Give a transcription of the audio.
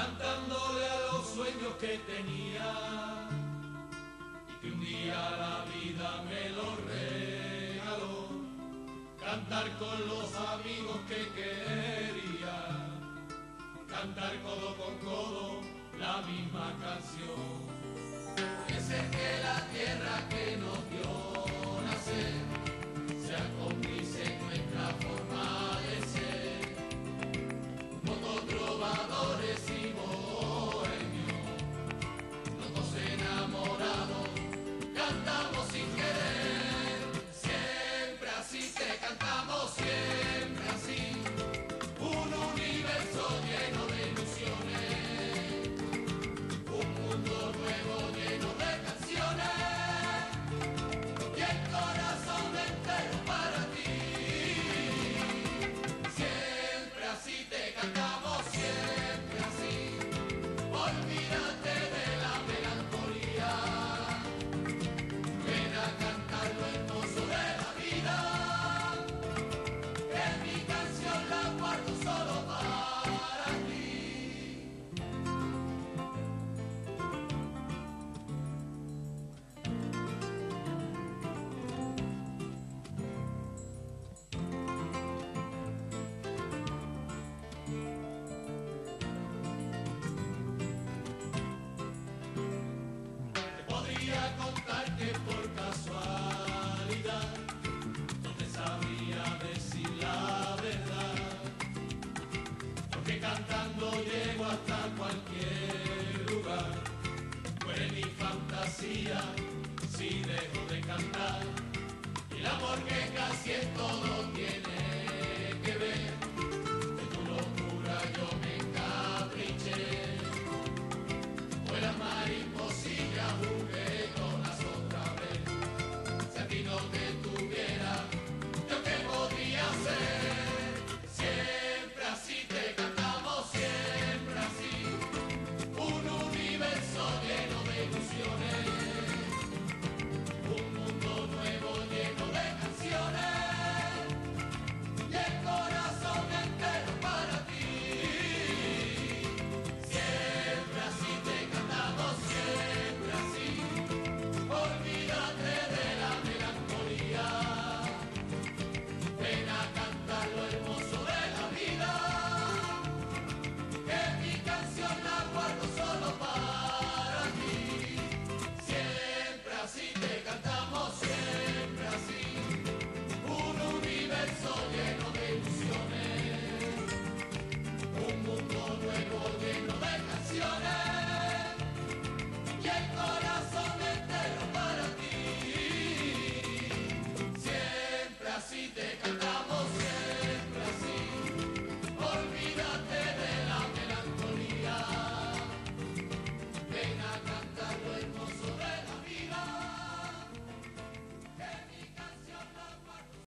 cantándole a los sueños que tenía. Y que un día la vida me lo regaló, cantar con los amigos que quería, cantar codo con codo la misma canción. Ese es que la tierra que nos dio. que por casualidad.